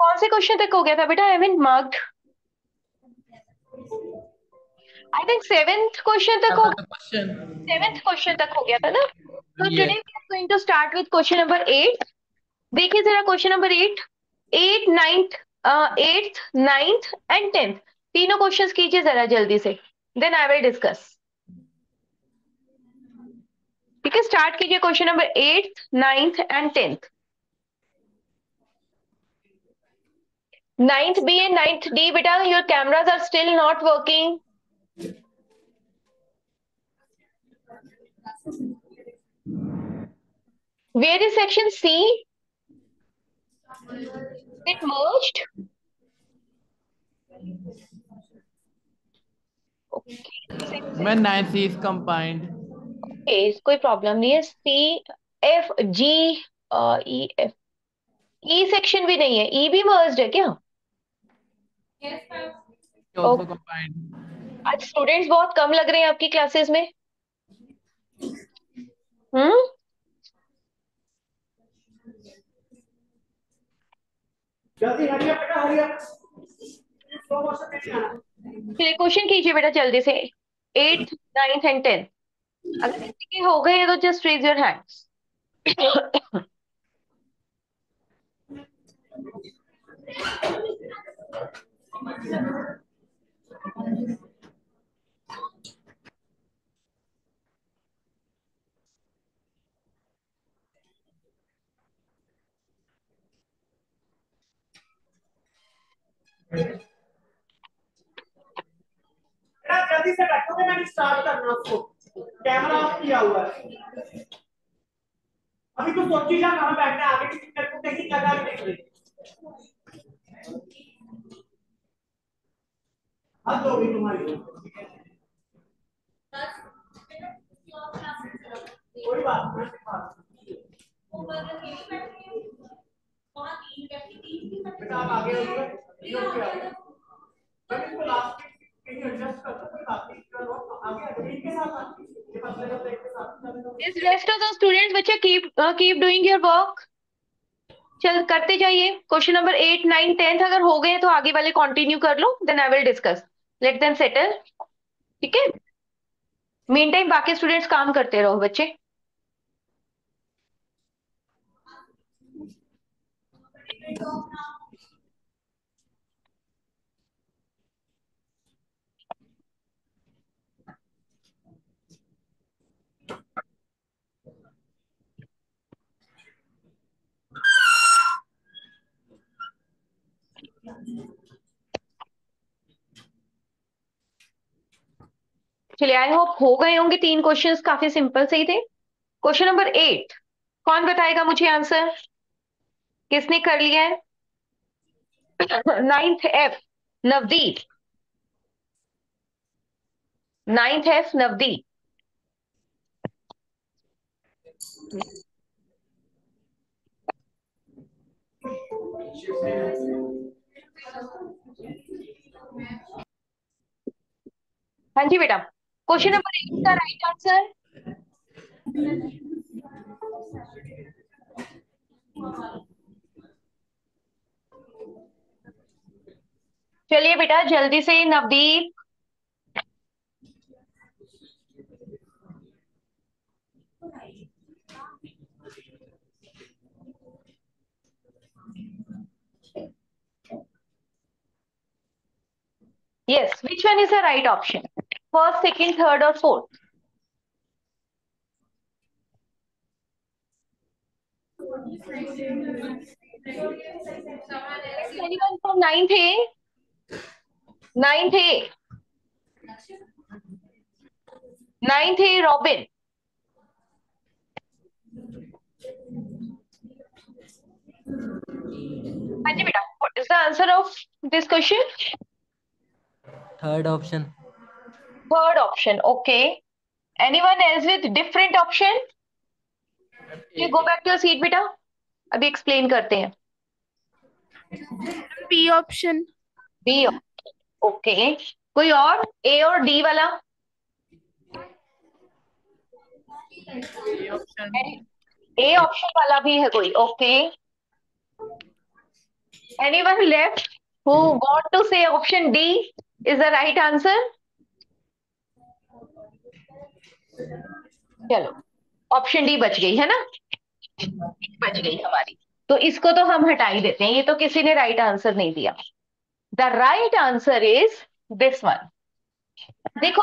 कौन से क्वेश्चन तक हो गया था बेटा? I mean marked I think seventh question तक हो सेवेंथ क्वेश्चन तक हो गया था ना? तो today we are going to start with question number eight देखिए जरा question number eight eight ninth eighth ninth and tenth तीनों क्वेश्चंस कीजिए जरा जल्दी से. देन आई विल डिस्कस ठीक है स्टार्ट कीजिए question number eighth ninth and tenth ninth B and ninth D, beta, your cameras are still not working. Where is section C? It merged. Okay. When ninth C is combined. Okay, कोई problem नहीं है. C F G E, F. E section भी नहीं है. E भी merged है क्या? Also combined. आज स्टूडेंट्स बहुत कम लग रहे हैं आपकी क्लासेस में. हम्म? जल्दी हरिया बेटा हरिया. क्वेश्चन कीजिए बेटा जल्दी से. एट नाइन्थ एंड टेंथ अगर किसी के हो गए तो जस्ट रेज योर हैंड्स जल्दी से बैठोगे मैंने स्टार्ट करना उसको कैमरा ऑफ़ किया हुआ है अभी तो सोची जा कहाँ बैठना है आगे की तेरे को कहीं जगह नहीं दिख रही हद हो गई तुम्हारी कोई बात नहीं बेटा आप आगे हो गए तीनों के आगे मैं इसको लास्ट कहीं एडजस्ट कर दो कोई बात नहीं चलो आगे आगे इनके साथ आगे ये पतले को एक के साथ चलो Is rest of the students बच्चे keep uh, keep doing your work चल करते जाइए question number eight, nine, tenth अगर हो गए तो आगे वाले कंटिन्यू कर लो then I will discuss let them settle ठीक है? मेन टाइम बाकी स्टूडेंट्स काम करते रहो, बच्चे। चलिए आई होप हो गए होंगे तीन क्वेश्चन काफ़ी सिंपल से ही थे। क्वेश्चन नंबर एट कौन बताएगा मुझे आंसर किसने कर लिया है? Ninth F Navdeep. Ninth F Navdeep. हाँ जी बेटा। क्वेश्चन नंबर एट का राइट आंसर चलिए बेटा जल्दी से Navdeep Yes, which one is the right option? First, second, third, or fourth? Anyone from ninth A? Ninth A. Ninth A, Robin. हाँ जी what is the answer of this question? Third option. Third option, okay. Anyone else with different option? You go back to your seat, बेटा. अभी explain करते हैं. P option. B, okay. कोई और A और D वाला? option. ए ऑप्शन वाला भी है कोई okay anyone left who want to say option D is the right answer चलो ऑप्शन डी बच गई, है ना? बच गई हमारी। तो इसको तो हम हटा ही देते हैं, ये तो किसी ने राइट आंसर नहीं दिया। The right answer is this one देखो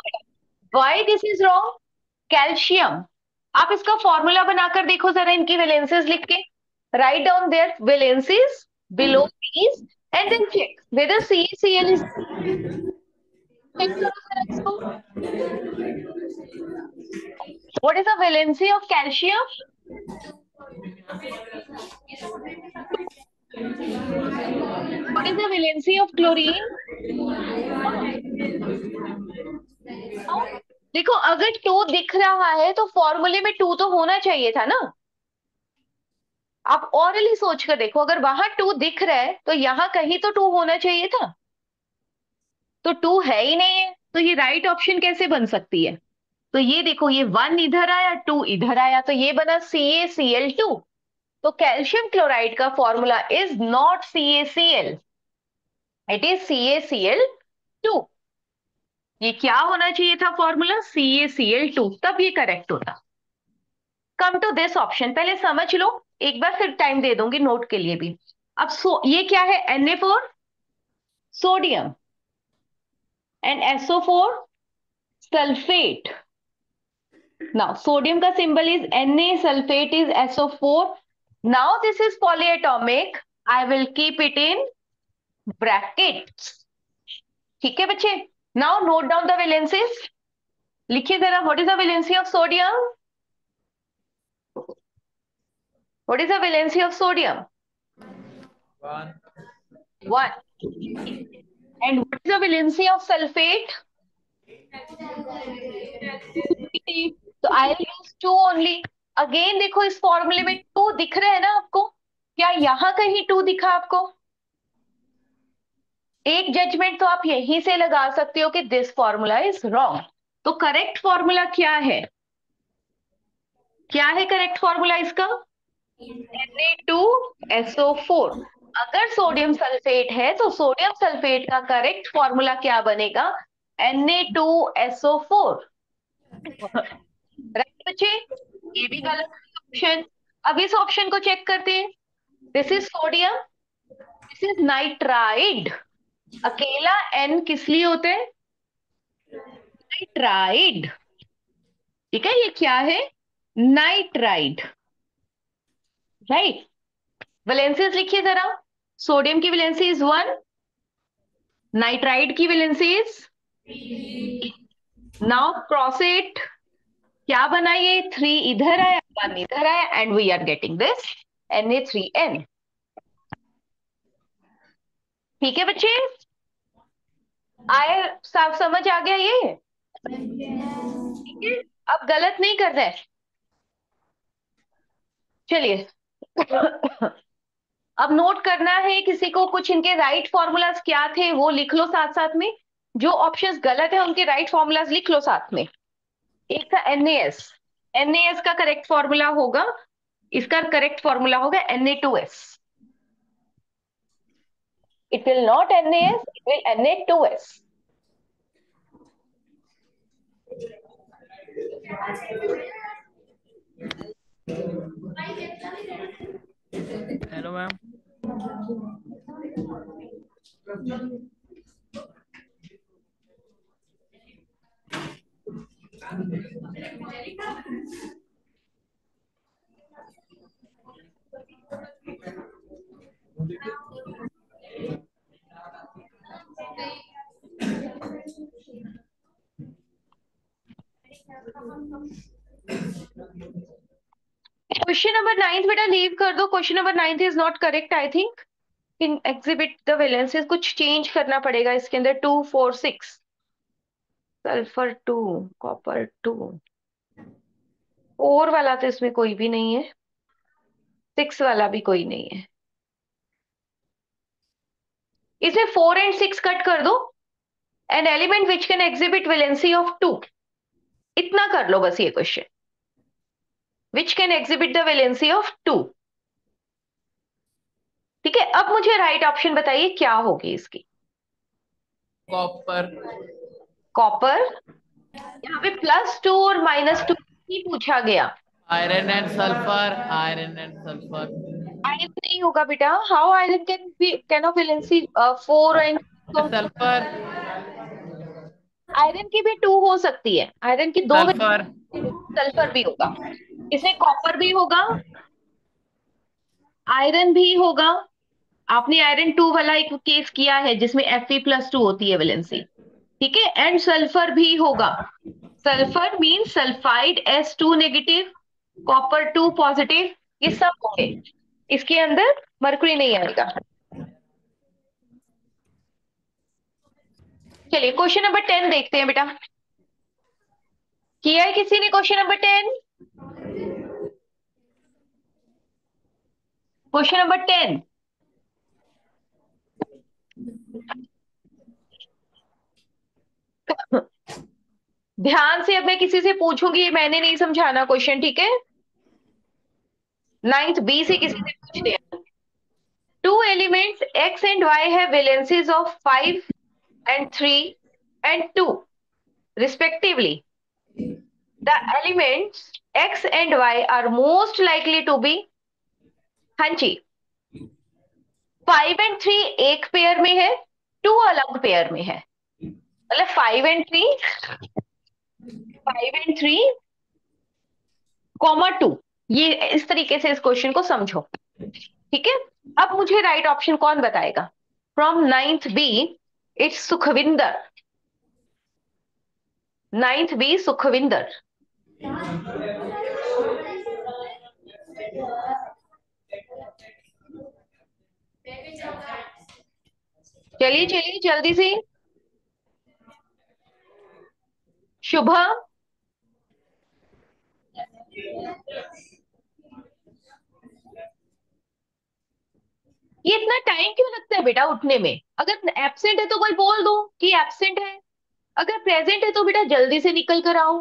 why this is wrong calcium आप इसका फॉर्मूला बनाकर देखो जरा इनकी वैलेंसेस लिख के। Write down their valences below these and then check whether CaCl is what is the valency of calcium? What is the valency of chlorine? देखो, अगर टू दिख रहा है तो फॉर्मूले में टू तो होना चाहिए था ना? आप ऑरली सोच कर देखो, अगर वहाँ टू दिख रहा है तो यहाँ कहीं तो टू होना चाहिए था। तो टू है ही नहीं है तो ये राइट ऑप्शन कैसे बन सकती है? तो ये देखो, ये वन इधर आया टू इधर आया तो ये बना C A C L two तो कैल्शियम क्लोराइड का formula is not C A C L it is C A C L two ये क्या होना चाहिए था formula C A C L two तब ये करेक्ट होता। कम टू दिस ऑप्शन पहले समझ लो, एक बार फिर टाइम दे दूँगी नोट के लिए भी। अब सो ये क्या है? N A four sodium and SO four sulphate now sodium का symbol is N A sulphate is SO four now this is polyatomic I will keep it in brackets ठीक है बच्चे now note down the valencies लिखिए जरा what is the valency of sodium What is the valency of sodium? One. One. And what is the valency of sulfate? तो I use two only again देखो, इस फॉर्मूले में to दिख रहे हैं ना आपको? क्या यहाँ कहीं टू दिखा आपको? एक जजमेंट तो आप यहीं से लगा सकते हो कि दिस फॉर्मूला इज़ रॉन्ग तो करेक्ट फॉर्मूला क्या है? क्या है करेक्ट फॉर्मूला इसका? Na2SO4 अगर सोडियम सल्फेट है तो सोडियम सल्फेट का करेक्ट फॉर्मूला क्या बनेगा? Na2SO4 राइट बच्चे ये भी गलत ऑप्शन अब इस ऑप्शन को चेक करते हैं. This is sodium this is nitride अकेला एन किस लिए होता है? नाइट्राइड ठीक है, ये क्या है? नाइट्राइड राइट वैलेंसीज लिखिए जरा. सोडियम की वैलेंसी इज़ वन नाइट्राइड की valency is now cross it क्या बना ये थ्री इधर आया वन इधर आया and we are getting this N A three N ठीक है बच्चे? आए साफ़ समझ आ गया ये? ठीक है, अब गलत नहीं कर रहे चलिए। अब नोट करना है, किसी को कुछ इनके राइट फॉर्मूलाज क्या थे, वो लिख लो साथ साथ में। जो ऑप्शंस गलत है, उनके राइट फॉर्मूलाज लिख लो साथ में। एक था एनएएस एनएएस का करेक्ट फॉर्मूला होगा। इसका करेक्ट फॉर्मूला होगा Na2S it will not NAS it will Na2S Hello, ma'am. Question number ninth बेटा लीव कर दो. Question number ninth is not correct I think in exhibit the valencies कुछ change करना पड़ेगा इसके अंदर. Two four six sulphur two, copper two. Four वाला तो इसमें कोई भी नहीं है। सिक्स वाला भी कोई नहीं है। इसमें फोर एंड सिक्स कट कर दो। An element which can exhibit valency of two इतना कर लो बस ये question which can exhibit the valency of two ठीक है? अब मुझे राइट right ऑप्शन बताइए, क्या होगी इसकी? कॉपर कॉपर यहाँ पे प्लस टू और माइनस टू ही पूछा गया। Iron and sulphur iron and sulphur iron नहीं होगा बेटा। How iron can be can of valency four and sulphur iron की भी टू हो सकती है। आयरन की दो सल्फ़र सल्फ़र भी होगा। इसमें कॉपर भी होगा। आयरन भी होगा। आपने आयरन टू वाला एक केस किया है जिसमें एफ़ प्लस टू होती है वैलेंसी ठीक है? एंड सल्फ़र भी होगा। Sulphur mean sulphide S two negative copper two positive ये सब होंगे। इसके अंदर मरकुरी नहीं आएगा। चलिए क्वेश्चन नंबर टेन देखते हैं बेटा। किया है किसी ने question number ten question number ten ध्यान से अब मैं किसी से पूछूँगी, मैंने नहीं समझाना क्वेश्चन ठीक है? नाइन्थ बी से किसी से पूछते हैं two elements X and Y है valencies of five and three and two respectively the elements X and Y are most likely to be हाँ जी फाइव एंड थ्री एक पेयर में है टू अलग पेयर में है। मतलब five and three five and three comma two ये इस तरीके से इस क्वेश्चन को समझो। ठीक है? अब मुझे राइट right ऑप्शन कौन बताएगा? From ninth B it's Sukhvinder ninth B Sukhvinder चलिए चलिए, जल्दी से। शुभ। ये इतना टाइम क्यों लगता है बेटा उठने में? अगर एबसेंट है तो कोई बोल दो कि एबसेंट है। अगर प्रेजेंट है तो बेटा जल्दी से निकल कर आओ।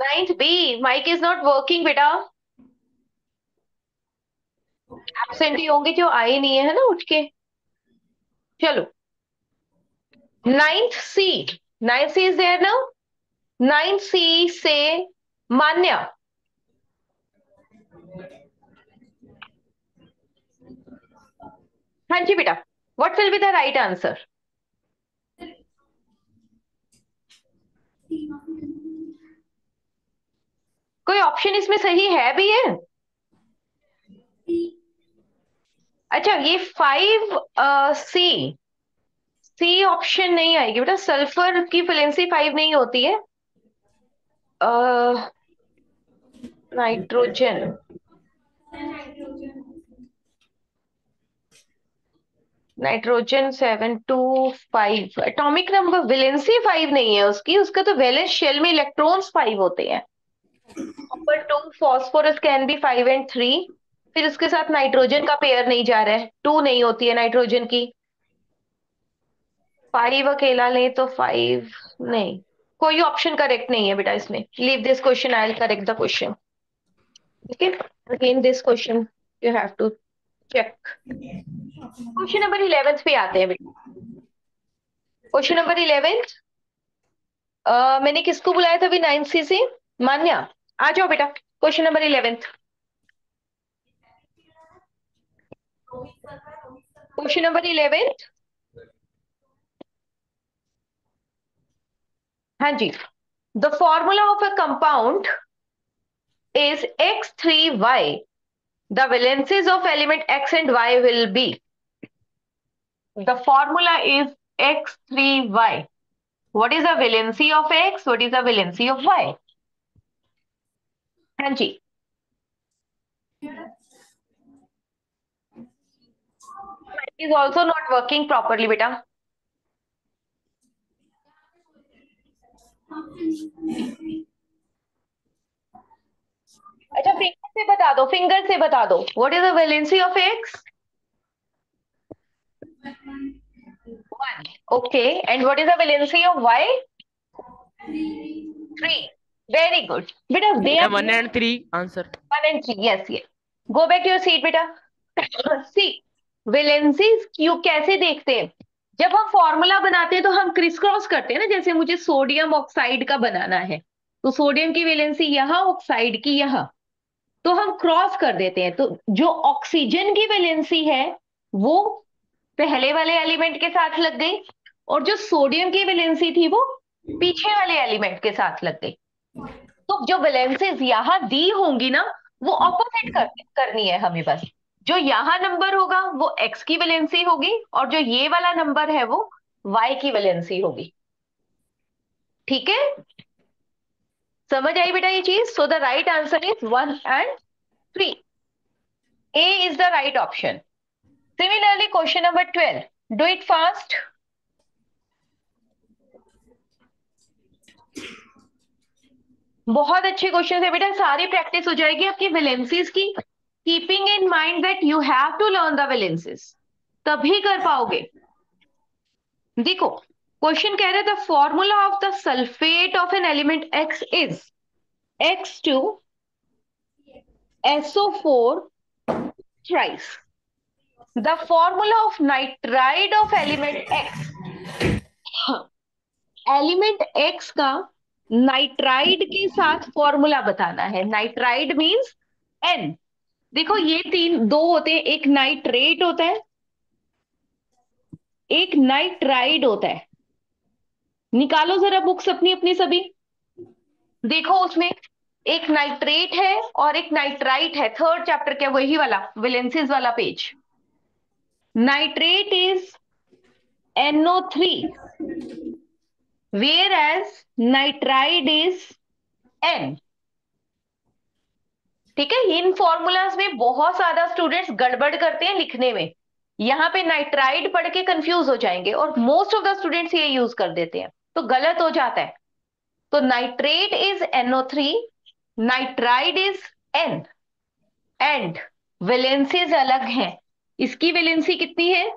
Ninth B mic is not working बेटा। एबसेंट ही होंगे, जो आए नहीं है ना, उठ के? चलो। Ninth C ninth C is there now ninth C से मान्य। हाँ जी बेटा what will be the right answer कोई ऑप्शन इसमें सही है भी है? अच्छा ये फाइव सी सी ऑप्शन नहीं आएगी बेटा सल्फ़र की वैलेंसी फाइव नहीं होती है। Nitrogen nitrogen seven two five atomic number valency five नहीं है उसकी, उसका तो वैलेंस शेल में इलेक्ट्रॉन्स फाइव होते हैं। Number two phosphorus can be five and three फिर उसके साथ नाइट्रोजन का पेयर नहीं जा रहा है। टू नहीं होती है नाइट्रोजन की। फाइव अकेला ले तो फाइव नहीं। कोई ऑप्शन करेक्ट नहीं है बेटा इसमें। Leave this question I correct the question ठीक है? Again this question you have to check question number eleventh पे आते हैं बेटा। क्वेश्चन नंबर इलेवेंथ मैंने किसको बुलाया था अभी नाइन्थ सी से? मान्या, आ जाओ बेटा। Question number eleventh Question number 11. Hanji. The formula of a compound is X3Y. The valences of element X and Y will be. The formula is X3Y. What is the valency of X? What is the valency of Y? Hanji. Is also not working properly beta अच्छा finger से बता दो finger से बता दो what is the valency of X one Okay, and what is the valency of Y? Three. Very good. Beta, they are one and three answer. one and three. Yes, yes. Go back to your seat, बेटा. See, valencies क्यों कैसे देखते हैं? जब हम formula बनाते हैं तो हम क्रिस क्रॉस करते हैं ना जैसे मुझे सोडियम ऑक्साइड का बनाना है। तो सोडियम की वैलेंसी यहाँ ऑक्साइड की यहाँ। तो हम क्रॉस कर देते हैं। तो जो ऑक्सीजन की वैलेंसी है वो पहले वाले एलिमेंट के साथ लग गई और जो सोडियम की वैलेंसी थी वो पीछे वाले एलिमेंट के साथ लग गई। तो जो वैलेंसीज यहाँ दी होंगी ना वो ऑपोजिट कर, करनी है हमें बस। जो यहाँ नंबर होगा, वो एक्स की वैलेंसी होगी और जो ये वाला नंबर है, वो वाई की वैलेंसी होगी। ठीक है? समझ आई बेटा ये चीज़? So the right answer is one and three A is the right option similarly question number twelve do it fast बहुत अच्छे क्वेश्चन है बेटा। सारी प्रैक्टिस हो जाएगी आपकी वैलेंसीज की। Keeping in mind that you have to learn the valencies तभी कर पाओगे देखो क्वेश्चन कह रहे the formula of the sulphate of an element X is X two SO4 thrice. The formula of nitride of element X. Element X का nitride के साथ formula बताना है नाइट्राइड मींस N देखो, ये तीन, दो होते हैं, एक नाइट्रेट होता है, एक नाइट्राइड होता है। निकालो जरा बुक्स अपनी अपनी सभी। देखो उसमें, एक नाइट्रेट है और एक नाइट्राइट है। थर्ड चैप्टर के वही वाला विलेंसिस वाला page nitrate is NO3 as nitride is N ठीक है, इन फॉर्मूलाज में बहुत ज़्यादा स्टूडेंट्स गड़बड़ करते हैं लिखने में। यहाँ पे नाइट्राइड पढ़ के कंफ्यूज हो जाएँगे और मोस्ट ऑफ़ द स्टूडेंट्स ये यूज़ कर देते हैं। तो गलत हो जाता है। तो nitrate is NO three nitride is N and valencies अलग हैं। इसकी वेलेंसी कितनी है?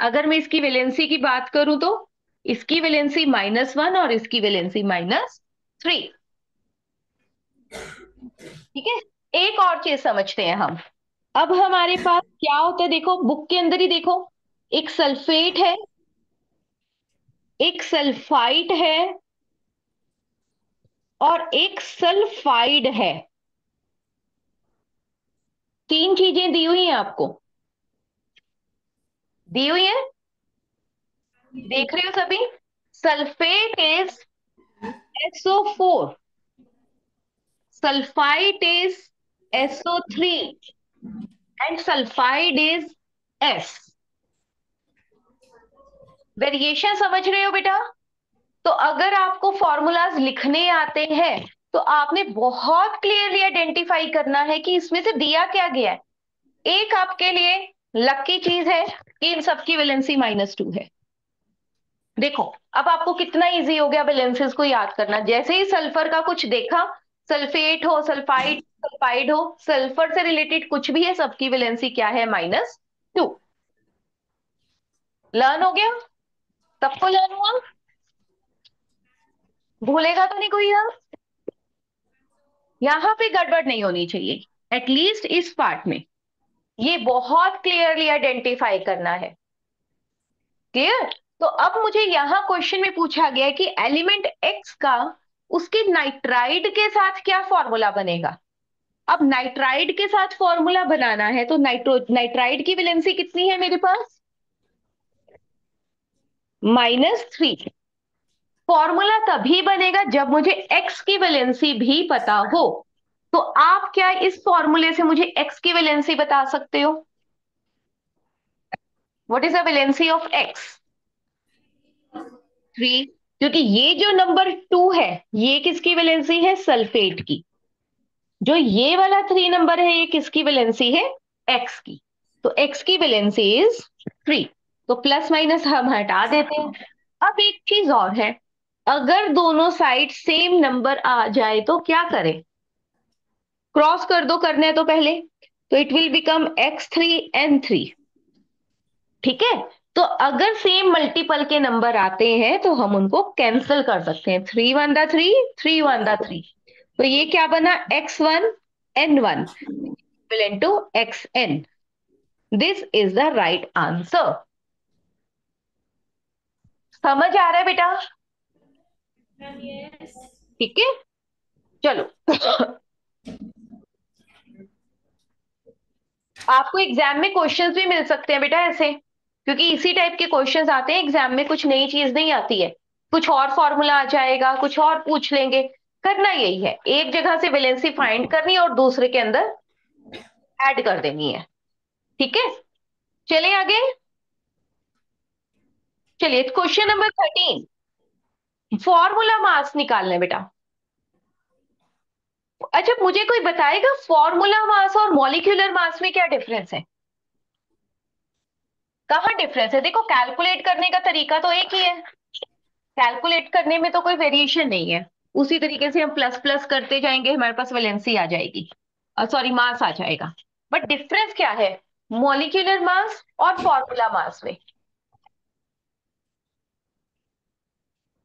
अगर मैं इसकी वेलेंसी की बात करूँ तो इसकी वेलेंसी माइनस वन और इसकी वेलेंसी माइनस थ्री ठीक है? एक और चीज़ समझते हैं हम। अब हमारे पास क्या होता है? देखो, बुक के अंदर ही देखो। एक सल्फेट है, एक सल्फाइट है और एक सल्फाइड है। तीन चीज़ें दी हुई हैं आपको। दी हुई है? देख रहे हो सभी? Sulphate is SO4 sulphite is SO3 and sulphide is S. Variation समझ रहे हो बेटा? तो अगर आपको फॉर्मूलाज लिखने आते हैं तो आपने बहुत क्लियरली आइडेंटिफाई करना है कि इसमें से दिया क्या गया है। एक आपके लिए लकी चीज़ है कि इन सबकी वैलेंसी माइनस टू है। देखो, अब आपको कितना इजी हो गया वैलेंसीज को याद करना। जैसे ही सल्फ़र का कुछ देखा सल्फेट हो, सल्फाइड सल्फाइड हो, सल्फ़र से रिलेटेड कुछ भी है, सबकी वैलेंसी क्या है? Minus two. लर्न हो गया? सबको लर्न हुआ। भूलेगा तो नहीं कोई यहाँ यहाँ पे गड़बड़ नहीं होनी चाहिए। एटलीस्ट इस पार्ट में। ये बहुत क्लियरली आइडेंटिफाई करना है। क्लियर तो अब मुझे यहाँ क्वेश्चन में पूछा गया कि एलिमेंट एक्स का उसके नाइट्राइड के साथ क्या फॉर्मूला बनेगा? अब नाइट्राइड के साथ फॉर्मूला बनाना है तो नाइट्रो, नाइट्राइड की वैलेंसी कितनी है मेरे पास? Minus three. फॉर्मूला तभी बनेगा जब मुझे एक्स की वैलेंसी भी पता हो। तो आप क्या इस फॉर्मूले से मुझे एक्स की वैलेंसी बता सकते हो? What is the valency of X three क्योंकि ये जो नंबर टू है, ये किसकी वैलेंसी है? सल्फेट की। जो ये वाला थ्री नंबर है, ये किसकी वैलेंसी है? एक्स की। तो एक्स की वैलेंसी इज़ थ्री तो प्लस माइनस हम हटा देते हैं। अब एक चीज़ और है। अगर दोनों साइड सेम नंबर आ जाए तो क्या करें? क्रॉस कर दो, करने तो पहले। तो it will become X three N three ठीक है? तो अगर सेम मल्टीपल के नंबर आते हैं तो हम उनको कैंसिल कर सकते हैं। Three one the three three one the three तो ये क्या बना? X one N one two X N this is the right answer समझ आ रहा है बेटा? ठीक है? चलो। आपको एग्ज़ाम में क्वेश्चंस भी मिल सकते हैं बेटा ऐसे। क्योंकि इसी टाइप के क्वेश्चंस आते हैं एग्ज़ाम में कुछ नई चीज़ नहीं आती है। कुछ और फॉर्मूला आ जाएगा कुछ और पूछ लेंगे। करना यही है। एक जगह से वैलेंसी फाइंड करनी और दूसरे के अंदर ऐड कर देनी है। ठीक है? चले आगे? चलिए question number thirteen formula mass निकालना है बेटा। अच्छा मुझे कोई बताएगा फॉर्मूला मास और मॉलिक्यूलर मास में क्या डिफरेंस है? कहाँ डिफरेंस है? देखो कैलकुलेट करने का तरीका तो एक ही है। कैलकुलेट करने में तो कोई वेरिएशन नहीं है। उसी तरीके से हम प्लस प्लस करते जाएँगे, हमारे पास वैलेंसी आ जाएगी। सॉरी मास आ जाएगा। बट डिफरेंस क्या है? मॉलिक्यूलर मास और फॉर्मूला मास में।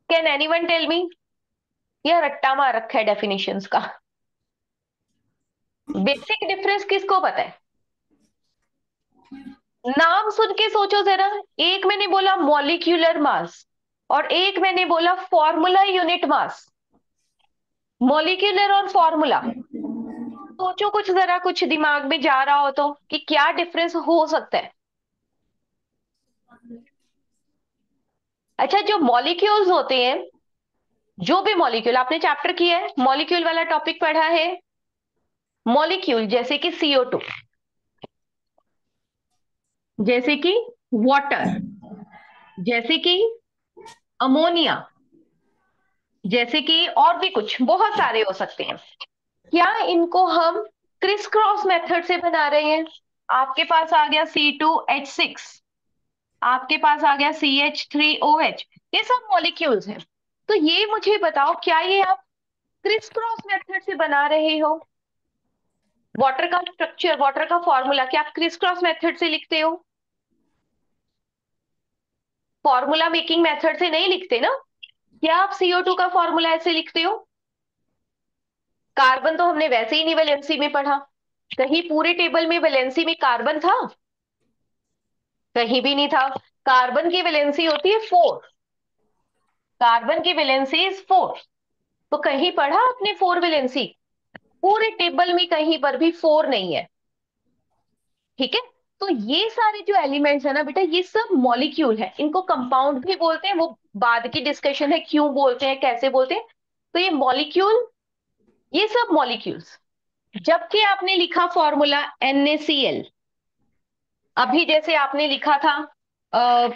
कैन एनीवन टेल मी यह रट्टा मार रखा है डेफिनेशन का। बेसिक डिफरेंस किसको पता है? नाम सुन के सोचो जरा। एक मैंने बोला मॉलिक्यूलर मास और एक मैंने बोला फॉर्मूला यूनिट मास मॉलिक्यूलर और फॉर्मूला सोचो कुछ जरा, कुछ दिमाग में जा रहा हो तो कि क्या डिफरेंस हो सकता है? अच्छा जो मॉलिक्यूल्स होते हैं, जो भी मॉलिक्यूल आपने चैप्टर किया है मॉलिक्यूल वाला टॉपिक पढ़ा है? मॉलिक्यूल जैसे कि सीओ टू जैसे कि वाटर जैसे कि अमोनिया जैसे कि और भी कुछ, बहुत सारे हो सकते हैं। क्या इनको हम क्रिस क्रॉस मेथड से बना रहे हैं? आपके पास आ गया सी टू एच सिक्स आपके पास आ गया C H three O H ये सब मॉलिक्यूल्स हैं। तो ये मुझे बताओ, क्या ये आप क्रिस क्रॉस मेथड से बना रहे हो? वाटर का स्ट्रक्चर वाटर का फॉर्मूला क्या आप क्रिस क्रॉस मेथड से लिखते हो। फॉर्मूला मेकिंग मेथड से नहीं लिखते ना? क्या आप सीओ टू का फॉर्मूला ऐसे लिखते हो? कार्बन तो हमने वैसे ही नहीं वैलेंसी में पढ़ा। कहीं पूरे टेबल में वैलेंसी में कार्बन था? कहीं भी नहीं था। कार्बन की वैलेंसी होती है फोर कार्बन की वैलेंसी इज़ फोर तो कहीं पढ़ा आपने फोर वैलेंसी पूरे टेबल में कहीं पर भी फोर नहीं है। ठीक है? तो ये सारे जो एलिमेंट्स है ना बेटा ये सब मॉलिक्यूल है। इनको कंपाउंड भी बोलते हैं वो बाद की डिस्कशन है क्यों बोलते हैं कैसे बोलते हैं। तो ये मॉलिक्यूल ये सब मॉलिक्यूल्स। जबकि आपने लिखा फॉर्मूला NaCl अभी जैसे आपने लिखा था आ,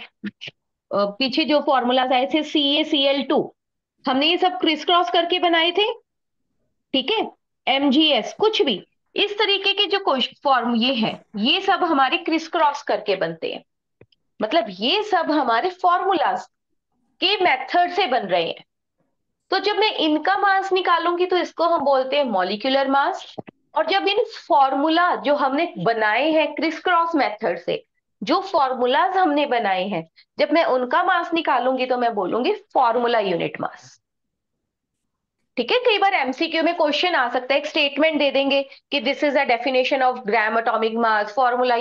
पीछे जो फॉर्मूलाज थे सी ए सी हमने ये सब क्रिस क्रॉस करके बनाए थे। ठीक है? एम जी एस कुछ भी। इस तरीके के जो फॉर्म ये है, ये सब हमारे क्रिस क्रॉस करके बनते हैं। मतलब ये सब हमारे फॉर्मूलाज के मेथड से बन रहे हैं। तो जब मैं इनका मास निकालूँगी तो इसको हम बोलते हैं मॉलिक्यूलर मास और जब इन फॉर्मूला जो हमने बनाए हैं क्रिस क्रॉस मेथड से, जो फॉर्मूलाज हमने बनाए हैं, जब मैं उनका मास निकालूँगी तो मैं बोलूँगी फॉर्मूला यूनिट मास ठीक है, कई बार एमसीक्यू में क्वेश्चन आ सकता है, एक स्टेटमेंट दे देंगे कि this is a definition of gram atomic mass formula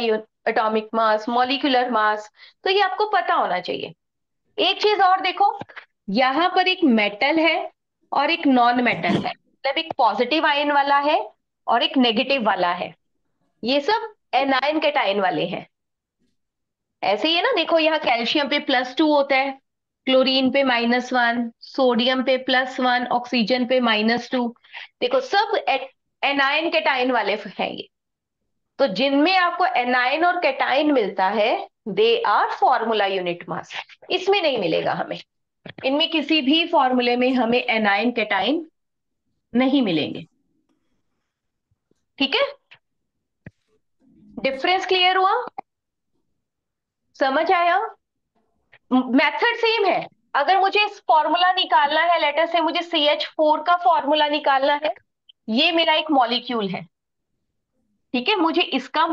atomic mass molecular mass तो ये आपको पता होना चाहिए। एक चीज़ और देखो, यहाँ पर एक मेटल है और एक नॉन मेटल है। मतलब एक पॉजिटिव आयन वाला है और एक नेगेटिव वाला है। ये सब एनायन कैटायन वाले हैं। ऐसे ही है ना, देखो यहाँ कैल्शियम पे प्लस टू होता है। क्लोरीन पे माइनस वन, सोडियम पे प्लस वन, ऑक्सीजन पे माइनस टू। देखो, सब एनायन कैटायन वाले हैं ये। तो जिनमें आपको एनायन और कैटायन मिलता है they are formula unit mass इसमें नहीं मिलेगा हमें। इनमें किसी भी फॉर्मूले में हमें एनायन कैटाइन नहीं मिलेंगे। ठीक है? डिफरेंस क्लियर हुआ? समझ आया? मेथड सेम है। अगर मुझे इस फॉर्मूला निकालना है, लेटर से मुझे सी एच फोर का फॉर्मूला निकालना है, ये मेरा एक मॉलिक्यूल है। ठीक है? मुझे इसका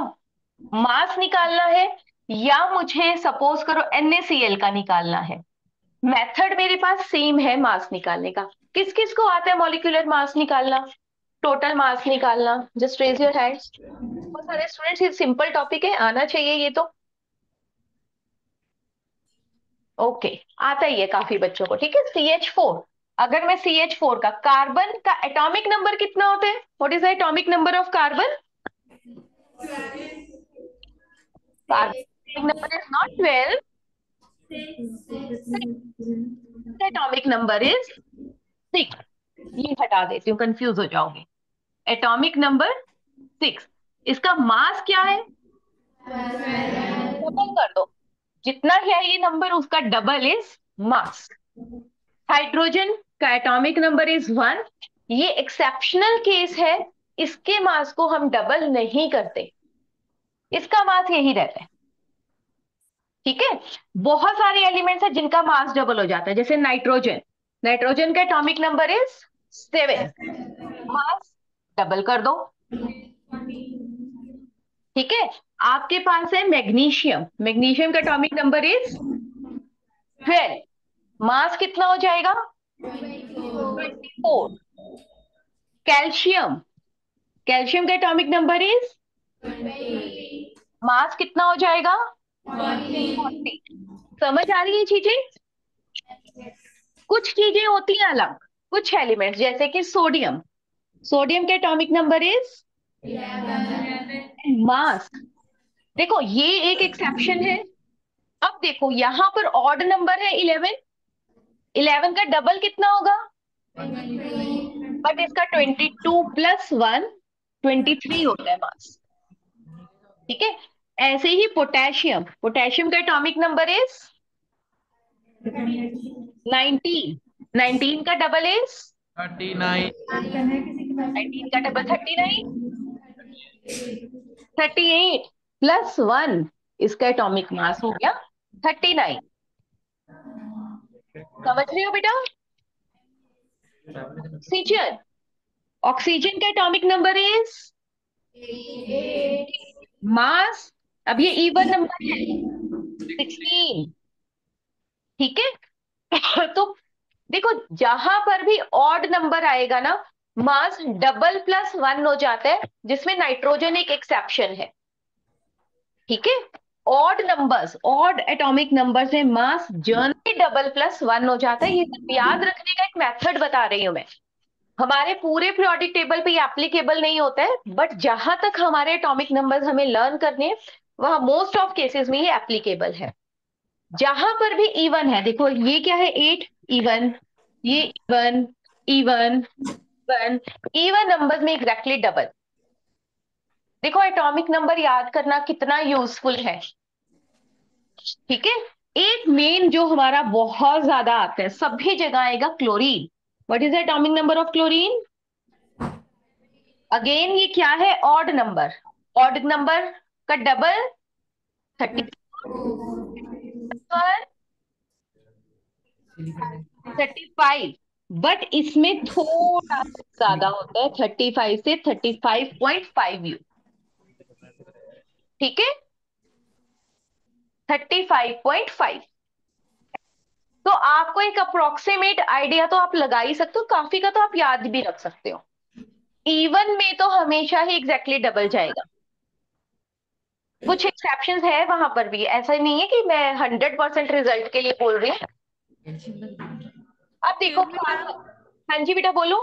मास निकालना है या मुझे सपोज़ करो NaCl का निकालना है। मेथड मेरे पास सेम है मास निकालने का। किस किस को आता है मॉलिक्यूलर मास निकालना? टोटल मास निकालना। जस्ट रेज योर हैंड्स बहुत सारे स्टूडेंट्स ये सिंपल टॉपिक है, आना चाहिए ये तो। ओके, आता ही है काफ़ी बच्चों को, ठीक है? सी एच फोर अगर मैं सी एच फोर का कार्बन का एटॉमिक नंबर कितना होता है? What is the atomic number of carbon carbon number is not twelve atomic number is six ये हटा देती हूँ कंफ्यूज हो जाओगे। एटॉमिक नंबर सिक्स इसका मास क्या है? डबल कर दो। जितना है ये नंबर उसका डबल इज़ मास हाइड्रोजन का एटॉमिक नंबर इज़ वन ये एक्सेप्शनल केस है, इसके मास को हम डबल नहीं करते। इसका मास यही रहता है। ठीक है? बहुत सारे एलिमेंट्स है जिनका मास डबल हो जाता है, जैसे नाइट्रोजन नाइट्रोजन का atomic number is seven mass double कर दो। ठीक है? आपके पास है मैग्नीशियम। मैग्नीशियम का atomic number is twelve mass कितना हो जाएगा? ट्वेंटी फोर कैल्शियम कैल्शियम का एटॉमिक नंबर इज़ मास कितना हो जाएगा? समझ आ रही है चीज़ें? कुछ चीज़ें होती हैं अलग। कुछ एलिमेंट्स जैसे कि सोडियम सोडियम के एटॉमिक नंबर इज़ मास। देखो ये एक एक्सेप्शन है। अब देखो यहाँ पर ऑड नंबर है इलेवन इलेवन का डबल कितना होगा? बट इसका twenty two plus one twenty three होता है मास। ठीक है? ऐसे ही पोटेशियम पोटेशियम का atomic number is nineteen nineteen का double is thirty nine nineteen का double thirty nine thirty eight plus one इसका एटॉमिक मास हो गया थर्टी नाइन। समझ रहे हो बेटा? ऑक्सीजन ऑक्सीजन का एटॉमिक नंबर इज़ मास अब ये इवन नंबर है। सिक्सटीन ठीक है? तो देखो, जहाँ पर भी ऑड नंबर आएगा ना मास डबल प्लस वन हो जाता है, जिसमें नाइट्रोजन एक एक्सेप्शन है। ठीक है? Odd numbers odd atomic numbers में mass generally double plus one हो जाता है। ये याद रखने का एक मेथड बता रही हूँ मैं। हमारे पूरे प्रियोडिक टेबल पे एप्लीकेबल नहीं होता है बट जहाँ तक हमारे एटॉमिक नंबर्स हमें लर्न करने वहाँ मोस्ट ऑफ़ केसेस में ये एप्लीकेबल है। जहाँ पर भी इवन है, देखो ये क्या है? एट इवन ये even even even even numbers में एग्जैक्टली डबल देखो एटॉमिक नंबर याद करना कितना यूजफुल है। ठीक है? एक मेन जो हमारा बहुत ज़्यादा आता है सभी जगह आएगा chlorine what is atomic number of chlorine again ये क्या है? ऑड नंबर ऑड नंबर का double thirty thirty five but इसमें थोड़ा ज़्यादा होता है थर्टी फाइव से thirty five point five you ठीक है? थर्टी फाइव पॉइंट फाइव तो आपको एक अप्रोक्सीमेट आइडिया तो आप लगा ही सकते हो, काफ़ी का तो आप याद भी रख सकते हो। इवन में तो हमेशा ही एग्जैक्टली exactly डबल जाएगा। कुछ एक्सेप्शन है वहाँ पर भी। ऐसा नहीं है कि मैं हंड्रेड परसेंट रिज़ल्ट के लिए बोल रही हूँ। अब देखो हाँ। जी बेटा बोलो।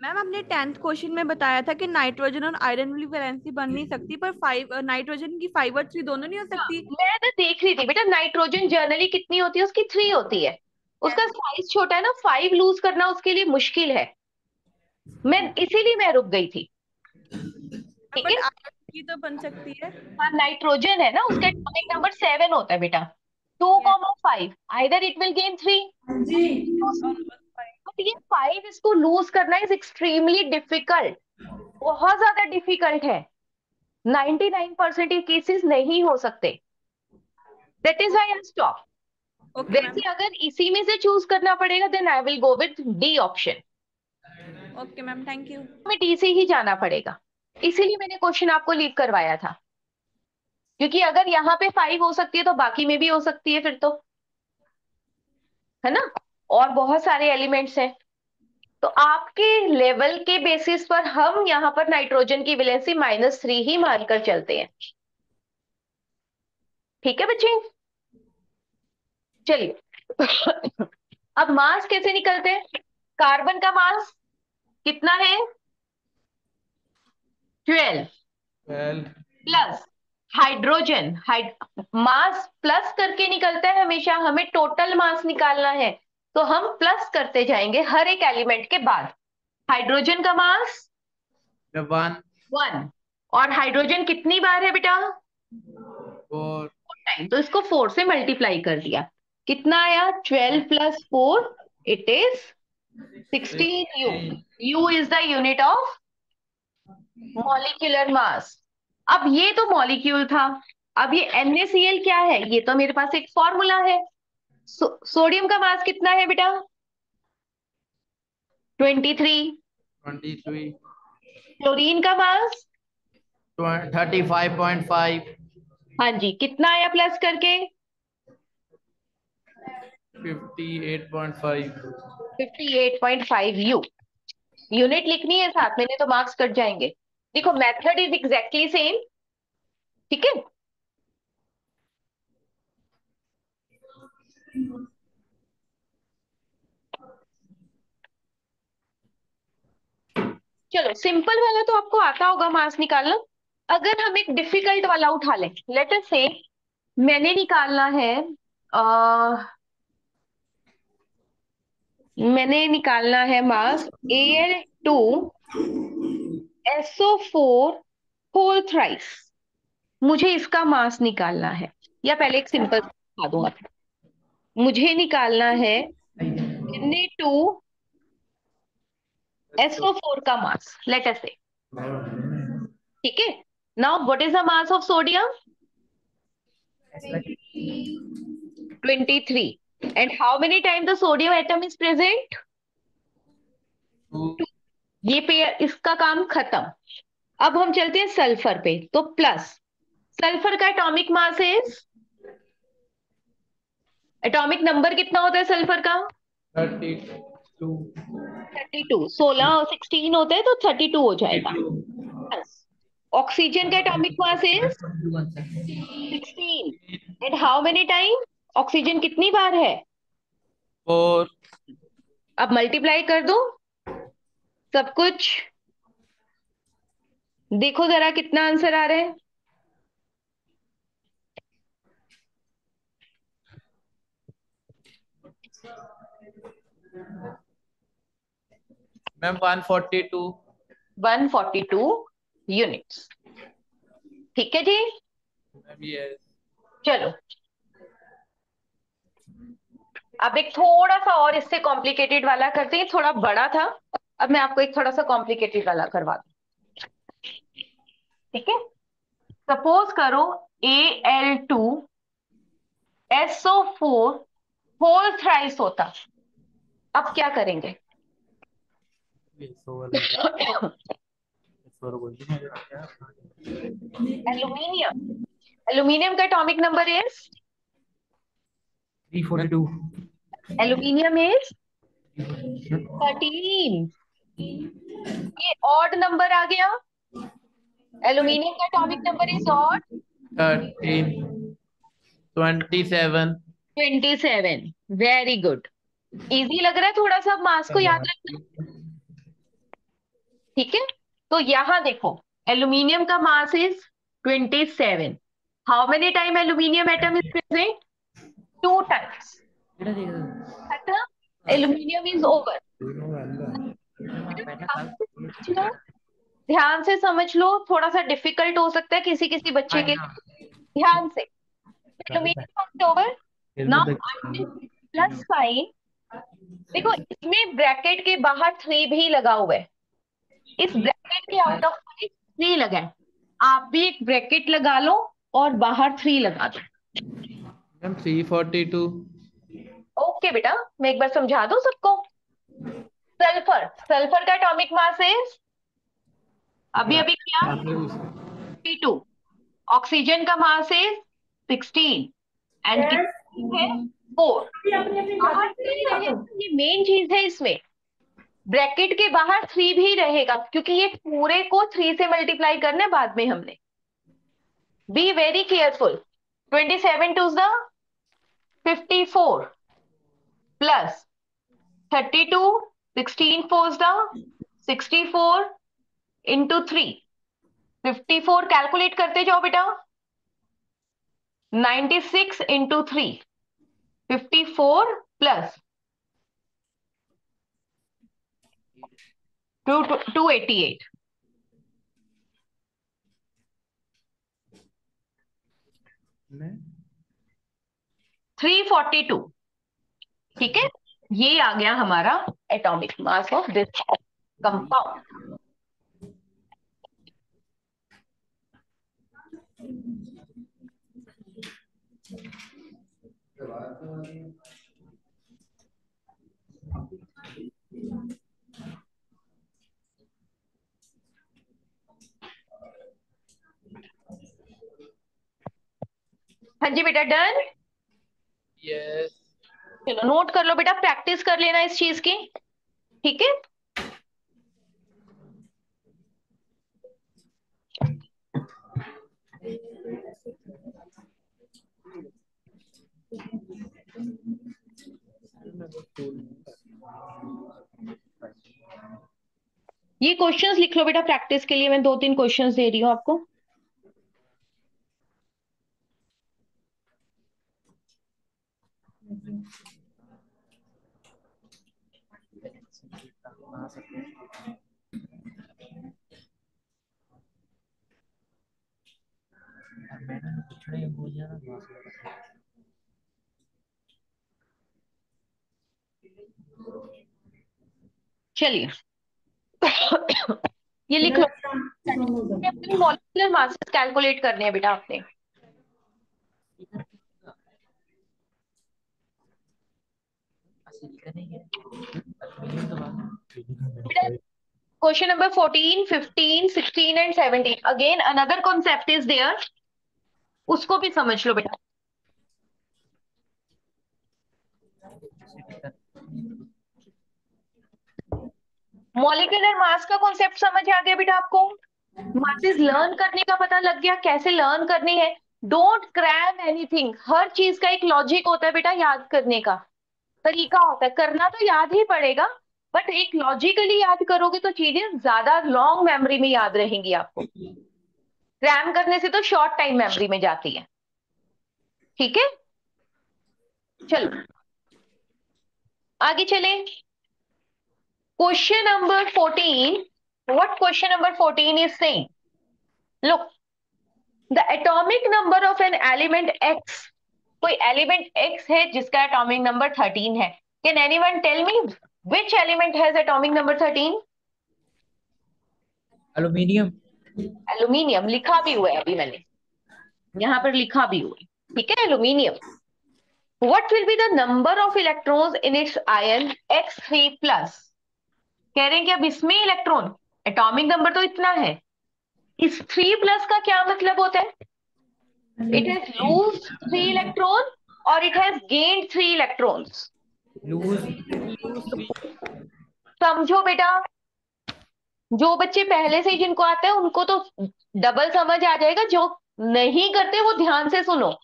मैम आपने टेंथ क्वेश्चन में बताया था कि नाइट्रोजन और आयरन वाली वैलेंसी बन नहीं सकती पर फाइव नाइट्रोजन की फाइव और थ्री दोनों नहीं हो सकती। मैं ना देख रही थी बेटा नाइट्रोजन जर्नली कितनी होती है उसकी थ्री होती है। उसका साइज़ छोटा है ना फाइव लूज करना उसके लिए मुश्किल है। मैं इसीलिए मैं रुक गई थी। ठीक है? की तो बन सकती है। हाँ नाइट्रोजन है ना उसका एटॉमिक नंबर सेवन होता है बेटा। Two comma five either it will gain three but ये फाइव इसको लूज करना इज़ एक्सट्रीमली डिफ़िकल्ट बहुत ज़्यादा डिफ़िकल्ट है। 99 परसेंट ये केसेस नहीं हो सकते। दैट इज़ आई स्टॉप वैसे अगर इसी में से चूज़ करना पड़ेगा then I will go with D option okay ma'am thank you हमें डी से ही जाना पड़ेगा। इसीलिए मैंने क्वेश्चन आपको लीव करवाया था। क्योंकि अगर यहाँ पे फाइव हो सकती है तो बाकी में भी हो सकती है फिर तो। है ना? और बहुत सारे एलिमेंट्स हैं। तो आपके लेवल के बेसिस पर हम यहाँ पर नाइट्रोजन की वैलेंसी माइनस थ्री ही मानकर चलते हैं। ठीक है बच्चे? चलिए। अब मास कैसे निकलते हैं? कार्बन का मास कितना है? ट्वेल्व प्लस हाइड्रोजन हाइड मास प्लस करके निकलता है हमेशा हमें टोटल मास निकालना है। तो हम प्लस करते जाएँगे हर एक एलिमेंट के बाद। हाइड्रोजन का मास? वन। वन। और हाइड्रोजन कितनी बार है बेटा? फोर। टाइम। तो इसको फोर से मल्टीप्लाई कर दिया। कितना आया? Twelve plus four it is sixteen u u is the unit of molecular mass अब ये तो मॉलिक्यूल था। अब ये NaCl क्या है? ये तो मेरे पास एक फॉर्मूला है। सो, सोडियम का मास कितना है बेटा? Twenty three twenty three chlorine का mass thirty five point five हाँ जी कितना आया प्लस करके? Fifty eight point five fifty eight point five u unit लिखनी है साथ में नहीं तो मार्क्स कट जाएँगे। देखो मेथड इज़ एग्जैक्टली सेम ठीक है? चलो सिंपल वाला तो आपको आता होगा मास निकालना। अगर हम एक डिफ़िकल्ट वाला उठा लें लेट अस से मैंने निकालना है आ, मैंने निकालना है mass L two SO four whole thrice मुझे इसका मास निकालना है। या पहले एक सिंपल बता दूँगा। मुझे निकालना है Na टू एसओ फोर का मास लेट अस से ठीक है? Now what is the mass of sodium twenty 23 and how many times the sodium atom is present? ये पे इसका काम खत्म। अब हम चलते हैं सल्फ़र पे तो प्लस सल्फ़र का atomic mass is atomic number कितना होता है सल्फ़र का? Thirty two. Thirty two. सोलह और सिक्सटीन होता है तो थर्टी टू हो जाएगा। ऑक्सीजन का atomic mass is sixteen and how many time oxygen कितनी बार है? फोर अब मल्टीप्लाई कर दो। सब कुछ। देखो जरा कितना आंसर आ रहा है। Ma'am one forty two 142 units ठीक है जी? यस चलो। अब एक थोड़ा सा और इससे कॉम्प्लिकेटेड वाला करते हैं। थोड़ा बड़ा था। अब मैं आपको एक थोड़ा सा कॉम्प्लिकेटेड वाला करवा दू। ठीक है? सपोज़ करो A L two SO four whole thrice होता। अब क्या करेंगे? एल्यूमिनियम एल्यूमिनियम का atomic number is three forty two aluminium is thirteen ये ऑड नंबर आ गया। एल्यूमिनियम का atomic number is odd thirteen twenty seven twenty seven very good easy लग रहा है थोड़ा सा मास को याद रखना। ठीक है? तो यहाँ देखो एल्यूमिनियम का mass is twenty seven how many time aluminium atom is present two times aluminium is over ध्यान से समझ लो थोड़ा सा डिफ़िकल्ट हो सकता है किसी किसी बच्चे के ध्यान से। ओवर नाउ प्लस साइन देखो इसमें ब्रैकेट के बाहर थ्री भी लगा हुआ है। इस ब्रैकेट के आउट ऑफ़ थ्री लगा है। आप भी एक ब्रैकेट लगा लो और बाहर थ्री लगा दो। Ma'am three forty two okay बेटा मैं एक बार समझा दूँ सबको? सल्फ़र सल्फ़र का एटॉमिक मास इज़ अभी अभी क्या? टू ऑक्सीजन का मास है? सिक्सटीन एंड है फोर। ये मेन चीज़ है इसमें। ब्रैकेट के बाहर थ्री भी रहेगा क्योंकि ये पूरे को थ्री से मल्टीप्लाई करना है बाद में हमने। Be very careful twenty seven two the fifty four plus thirty two sixteen four the sixty four into three fifty four calculate करते जाओ बेटा। Ninety six into three fifty four plus two two eighty eight three forty two ठीक है? ये आ गया हमारा atomic mass of this compound हाँ जी बेटा डन Yes. चलो नोट कर लो बेटा, प्रैक्टिस कर लेना इस चीज़ की, ठीक है? ये क्वेश्चंस लिख लो बेटा प्रैक्टिस के लिए, मैं दो तीन क्वेश्चंस दे रही हूँ आपको। मैंने पिछड़े बोल दिया ना चलिए। ये लिख लो। अपनी मॉलिक्यूलर मासेस कैलकुलेट करने हैं बेटा आपने। Question number 14, 15, 16 and 17. Again, another concept is there. उसको भी समझ लो बेटा। मॉलिक्यूलर मास का कॉन्सेप्ट समझ आ गया बेटा आपको? मासेस लर्न करने का पता लग गया। कैसे लर्न करनी है? डोंट क्रैम एनीथिंग हर चीज़ का एक लॉजिक होता है बेटा याद करने का। तरीका होता है, करना तो याद ही पड़ेगा बट एक लॉजिकली याद करोगे तो चीज़ें ज़्यादा लॉन्ग मेमोरी में याद रहेंगी आपको। रैम करने से तो शॉर्ट टाइम मेमोरी में जाती है। ठीक है? चलो। आगे चले। Question number 14 what question number 14 is saying? Look, the atomic number of an element x कोई एलिमेंट x है जिसका एटॉमिक नंबर 13 है। Can anyone tell me which element has atomic number 13 Aluminium. Aluminium लिखा भी हुआ है अभी मैंने। यहाँ पर लिखा भी हुआ है। ठीक है aluminium what will be the number of electrons in its ion x3 plus? कह रहे हैं कि अब इसमें इलेक्ट्रॉन एटॉमिक नंबर तो इतना है। इस थ्री प्लस का क्या मतलब होता है? हैज़ लूज थ्री इलेक्ट्रॉन और it has gained three electrons Lose. Lose समझो बेटा। जो बच्चे पहले से ही जिनको आता है उनको तो डबल समझ आ जाएगा। जो नहीं करते वो ध्यान से सुनो।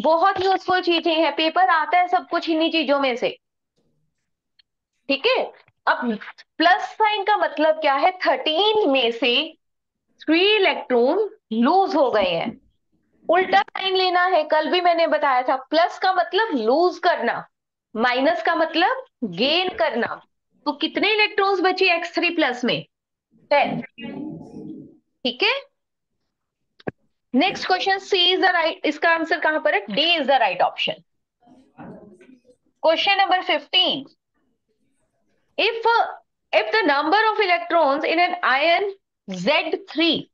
बहुत यूजफुल चीज़ें हैं। पेपर आता है सब कुछ इन्हीं चीज़ों में से। ठीक है? अब प्लस साइन का मतलब क्या है? थर्टीन में से थ्री इलेक्ट्रॉन लूज हो गए हैं। उल्टा साइन लेना है कल भी मैंने बताया था। प्लस का मतलब लूज करना माइनस का मतलब गेन करना। तो कितने इलेक्ट्रॉन्स बचे एक्स थ्री प्लस में? टेन ठीक है? Next question C is the right इसका आंसर कहाँ पर है? D is the right option question number fifteen if uh, if the number of electrons in an ion Z3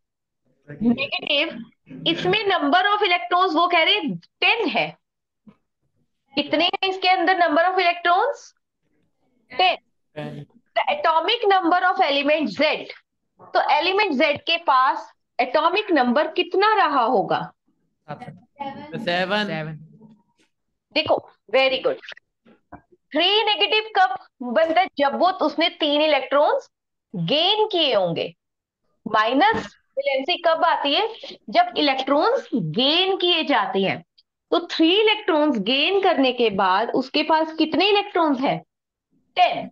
negative इसमें number of electrons वो कह रहे टेन है। कितने हैं इसके अंदर number of electrons ten the atomic number of element Z. तो एलिमेंट Z के पास एटॉमिक नंबर कितना रहा होगा? सेवन सेवन देखो वेरी गुड थ्री नेगेटिव कब बनता है? जब वो उसने तीन इलेक्ट्रॉन्स गेन किए होंगे। माइनस वैलेंसी कब आती है? जब इलेक्ट्रॉन्स गेन किए जाते हैं। तो थ्री इलेक्ट्रॉन्स गेन करने के बाद उसके पास कितने इलेक्ट्रॉन्स हैं? टेन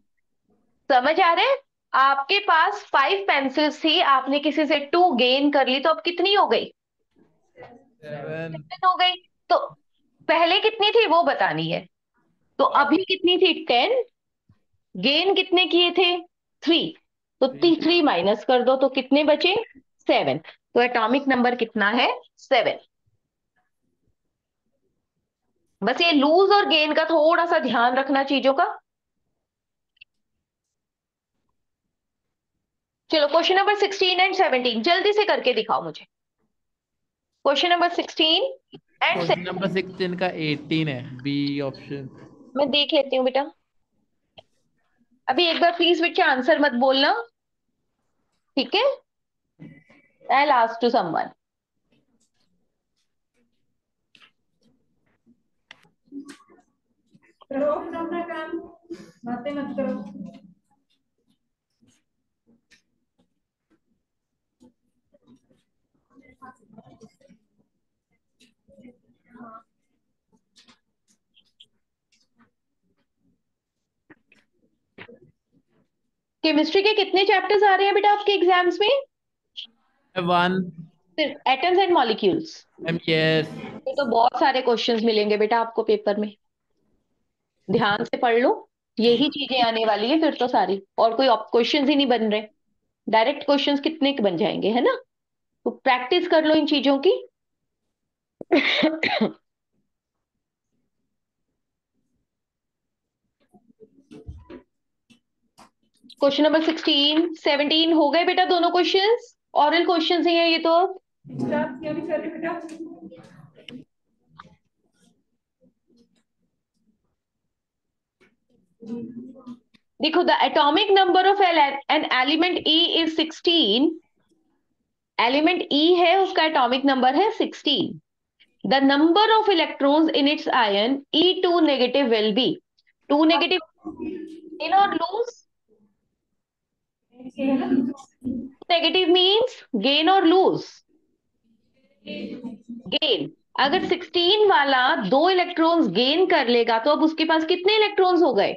समझ आ रहे हैं? आपके पास फाइव पेंसिल्स थी आपने किसी से टू गेन कर ली तो अब कितनी हो गई? हो गई? तो पहले कितनी थी वो बतानी है। तो अभी कितनी थी? टेन गेन कितने किए थे? थ्री तो थ्री माइनस कर दो तो कितने बचे? सेवन। तो एटॉमिक नंबर कितना है? सेवन। बस ये लूज और गेन का थोड़ा सा ध्यान रखना चीज़ों का। चलो question number sixteen and seventeen जल्दी से करके दिखाओ मुझे। Question number sixteen and number sixteen का एटीन है बी ऑप्शन मैं देख लेती हूँ बेटा। अभी एक बार प्लीज़ बच्चा आंसर मत बोलना। ठीक है? काम बातें मत करो केमिस्ट्री के कितने चैप्टर्स आ रहे हैं बेटा आपके एग्ज़ाम्स में? One atoms and molecules yes तो बहुत सारे क्वेश्चंस मिलेंगे बेटा आपको पेपर में। ध्यान से पढ़ लो यही चीज़ें आने वाली है फिर तो सारी। और कोई क्वेश्चंस ही नहीं बन रहे। डायरेक्ट क्वेश्चंस कितने के बन जाएँगे है ना? तो प्रैक्टिस कर लो इन चीज़ों की। क्वेश्चन नंबर सिक्सटीन सेवनटीन हो गए बेटा दोनों क्वेश्चंस ऑरल क्वेश्चंस ही हैं ये तो। देखो the atomic number of an element E is sixteen element E है, उसका एटॉमिक नंबर है sixteen the number of electrons in its ion E two negative will be two negative in और lose negative means gain और lose gain अगर 16 वाला दो electrons gain कर लेगा तो अब उसके पास कितने इलेक्ट्रॉन्स हो गए?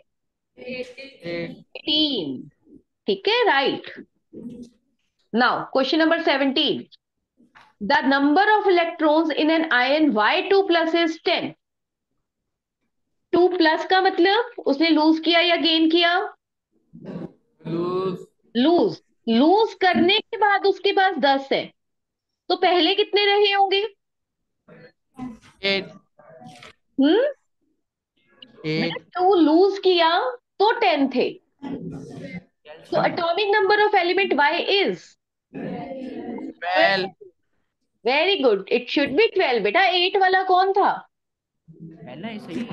तीन ठीक है? Right now question number 17 the number of electrons in an ion Y2 plus is 10 two plus का मतलब उसने लूज किया या गेन किया? लूज लूज लूज करने के बाद उसके पास दस है। तो पहले कितने रहे होंगे? हम्म? टू लूज किया तो टेन थे। तो atomic number of element Y is very good it should be twelve बेटा। एट वाला कौन था? पहला ही सही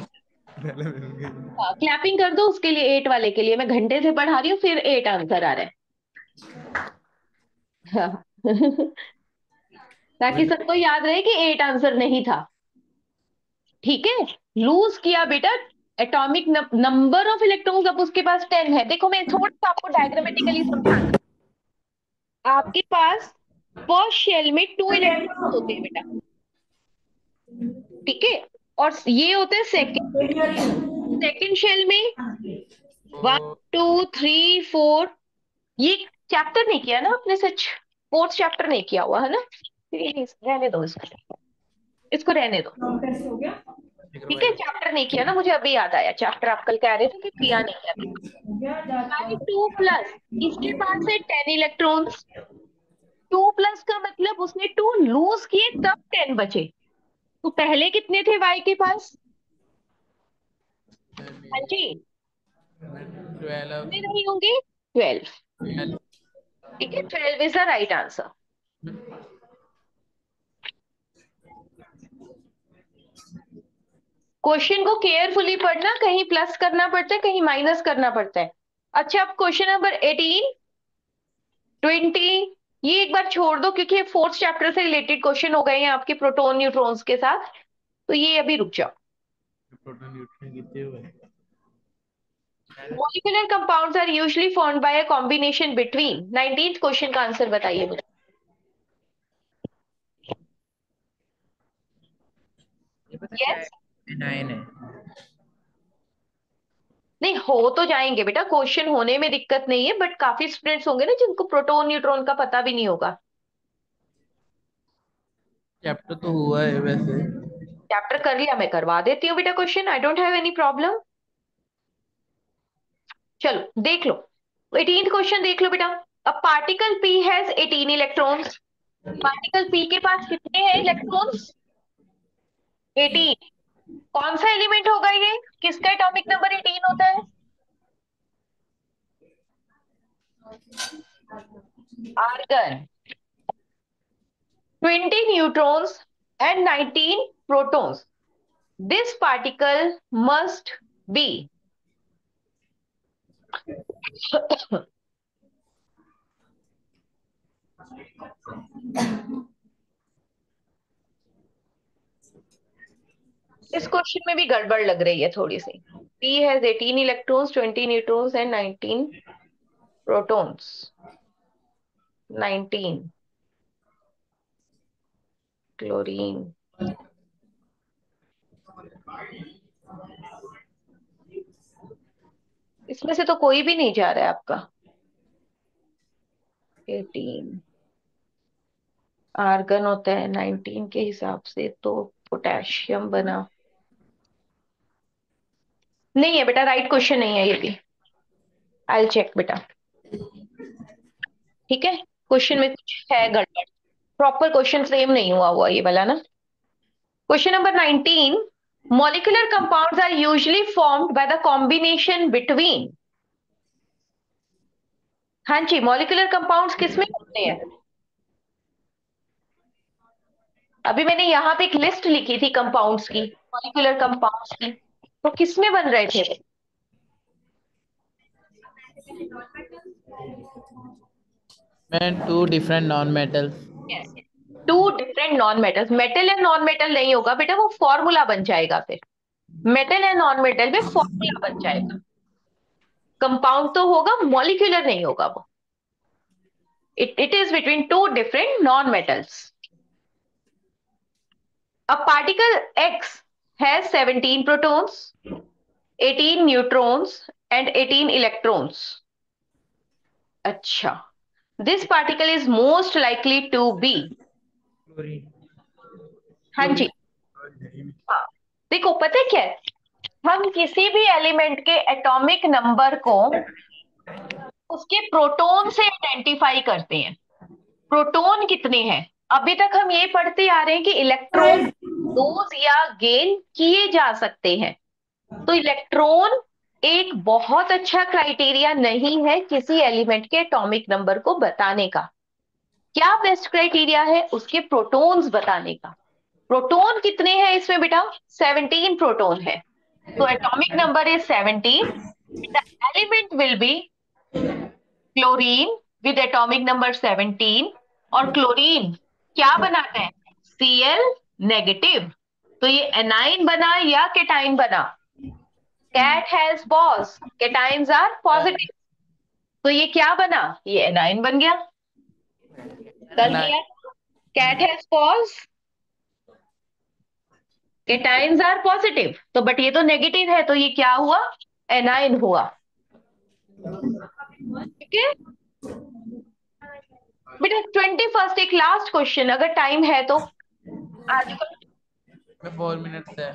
क्लैपिंग कर दो उसके लिए एट वाले के लिए। मैं घंटे से पढ़ा रही हूँ फिर एट आंसर आ रहा हाँ। ताकि सबको याद रहे कि एट आंसर नहीं था। ठीक है? लूज किया बेटा एटॉमिक नंबर ऑफ़ इलेक्ट्रॉन्स अब उसके पास टेन है। देखो मैं थोड़ा सा आपको डायग्रामेटिकली समझाती हूँ आपके पास फ़र्स्ट शेल में टू इलेक्ट्रॉन्स होते हैं बेटा। ठीक है? और ये होते हैं सेकंड सेकंड शेल में वन टू थ्री फोर ये चैप्टर नहीं किया ना आपने सच? फोर्थ चैप्टर नहीं किया हुआ है ना? फिर ये नहीं रहने दो इसको। इसको रहने दो। कैसे हो गया? ठीक है चैप्टर नहीं किया ना मुझे अभी याद आया। चैप्टर आप कल कह रहे थे कि किया नहीं किया हो टू प्लस इसके पास है टेन इलेक्ट्रॉन्स टू प्लस का मतलब उसने टू लूज किए तब टेन बचे। तो पहले कितने थे वाई के पास? हाँ जी। ट्वेल्व नहीं होंगे? ट्वेल्व ठीक है twelve is the right answer question को केयरफुली पढ़ना, कहीं प्लस करना पड़ता है, कहीं माइनस करना पड़ता है। अच्छा अब क्वेश्चन नंबर एटीन ट्वेंटी ये एक बार छोड़ दो, क्योंकि फोर्थ चैप्टर से रिलेटेड क्वेश्चन हो गए हैं आपके प्रोटॉन न्यूट्रॉन्स के साथ। तो ये अभी रुक जाओ। प्रोटॉन न्यूट्रॉन कितने molecular compounds are usually formed by a combination between. 19th question का आंसर बताइए मुझे। Yes. नहीं हो तो जाएँगे बेटा क्वेश्चन होने में दिक्कत नहीं है बट काफ़ी स्टूडेंट्स होंगे ना जिनको प्रोटॉन न्यूट्रॉन का पता भी नहीं होगा। चैप्टर तो हुआ है वैसे। चैप्टर कर लिया मैं करवा देती हूँ बेटा question I don't have any problem चलो, देख लो। 18th क्वेश्चन देख लो बेटा। अब particle P has 18 electrons particle P के पास कितने हैं इलेक्ट्रॉन्स 18 कौन सा एलिमेंट होगा ये? किसका एटॉमिक नंबर 18 होता है? Argon 20 neutrons and 19 protons this particle must be इस क्वेश्चन में भी गड़बड़ लग रही है थोड़ी सी। P has 18 electrons 20 neutrons and 19 protons 19 chlorine इसमें से तो कोई भी नहीं जा रहा है आपका। 18 आर्गन होता है 19 के हिसाब से तो पोटेशियम बना। नहीं है बेटा, राइट क्वेश्चन नहीं है ये भी। आई चेक बेटा। ठीक है? क्वेश्चन में कुछ है गड़बड़। प्रॉपर क्वेश्चन फ्रेम नहीं हुआ हुआ ये वाला ना। Question number 19 molecular compounds are usually formed by the combination between. हाँ जी मॉलिकुलर कंपाउंड्स किसमें होते हैं? अभी मैंने यहाँ पे एक लिस्ट लिखी थी कंपाउंड्स की मॉलिकुलर कंपाउंड्स की। तो किसमें बन रहे थे? Two different non metal two different non metals metal and non metal नहीं होगा बेटा वो फॉर्मूला बन जाएगा फिर। मेटल एंड नॉन मेटल में फॉर्मूला बन जाएगा। कंपाउंड तो होगा मॉलिक्यूलर नहीं होगा वो। It it is between two different non metals A particle X has 17 protons, 18 neutrons and 18 electrons. अच्छा। This particle is most likely to be हाँ जी। देखो, पता क्या है? हम किसी भी एलिमेंट के एटॉमिक नंबर को उसके प्रोटॉन से आइडेंटिफाई करते हैं। प्रोटॉन कितने हैं? अभी तक हम ये पढ़ते आ रहे हैं कि इलेक्ट्रॉन लूज या गेन किए जा सकते हैं। तो इलेक्ट्रॉन एक बहुत अच्छा क्राइटेरिया नहीं है किसी एलिमेंट के एटॉमिक नंबर को बताने का। क्या बेस्ट क्राइटेरिया है उसके प्रोटॉन्स बताने का? प्रोटॉन कितने हैं इसमें बेटा? 17 प्रोटॉन है। तो atomic number is 17 the element will be chlorine with atomic number 17 और क्लोरीन क्या बनाता है? एल नेगेटिव तो ये एनाइन बना या केटाइन बना? Cat has boss cations are positive तो ये क्या बना? ये एनाइन बन गया। Cat has paws cations are positive तो बट ये तो नेगेटिव है तो ये क्या हुआ? एनाइन हुआ। ठीक है? बेटा ट्वेंटी फ़र्स्ट एक लास्ट क्वेश्चन अगर टाइम है तो। आज में फोर मिनट्स है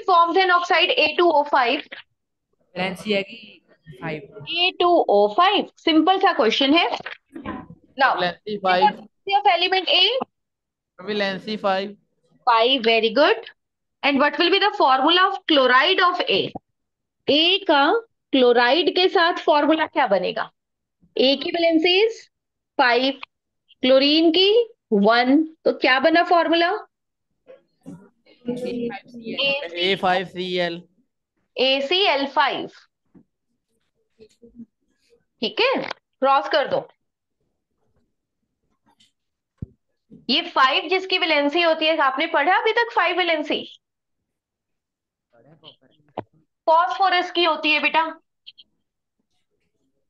forms an oxide A two O A2O5. Valency है कि फाइव A2O5. सिंपल सा क्वेश्चन है. Now, valency five of element A? Valency five 5. Very good. And what will be the formula of chloride of A? A का chloride के साथ formula क्या बनेगा? A की वैलेंसीज 5. क्लोरीन की 1. तो क्या बना formula? A five C L ACl5 ठीक है? क्रॉस कर दो। ये फाइव जिसकी विलेंसी होती है, आपने पढ़ा अभी तक फाइव विलेंसी फॉस्फोरस की होती है बेटा।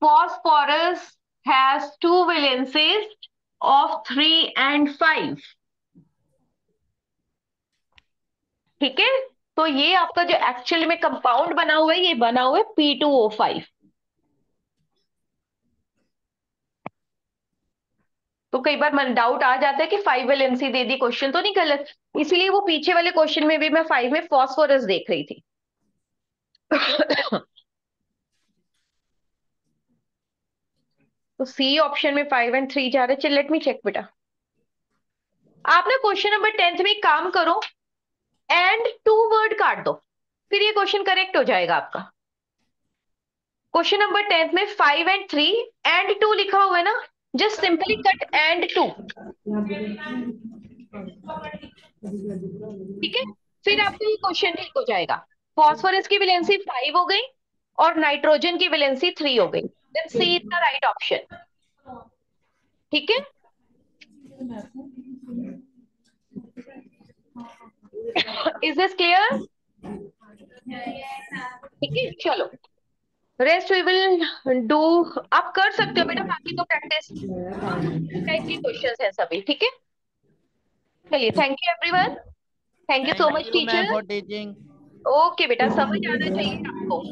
Phosphorus has two valencies of three and five ठीक है? तो ये आपका जो एक्चुअल में कंपाउंड बना हुआ है, ये बना हुआ है पी टू ओ फाइव तो कई बार मन डाउट आ जाता है कि फाइव वैलेंसी दे दी क्वेश्चन तो नहीं गलत। इसीलिए वो पीछे वाले क्वेश्चन में भी मैं फाइव में फॉस्फोरस देख रही थी। तो सी ऑप्शन में फाइव एंड थ्री जा रहे। चल लेट मी चेक बेटा। आप ना क्वेश्चन नंबर टेंथ में काम करो एंड टू वर्ड काट दो। फिर ये क्वेश्चन करेक्ट हो जाएगा आपका। क्वेश्चन नंबर टेंथ में five and three and two लिखा हुआ है ना? Just simply cut and two ठीक है? फिर आपका ये क्वेश्चन ठीक हो जाएगा। फॉस्फोरस की वैलेंसी फाइव हो गई और नाइट्रोजन की वैलेंसी थ्री हो गई। Then C is the right option ठीक है? इज़ दिस क्लियर ठीक है? चलो। रेस्ट वी विल डू आप कर सकते हो बेटा बाकी तो प्रैक्टिस टाइप के क्वेश्चंस हैं सभी ठीक है? चलिए thank you everyone thank you so much teacher okay बेटा समझ आना चाहिए आपको।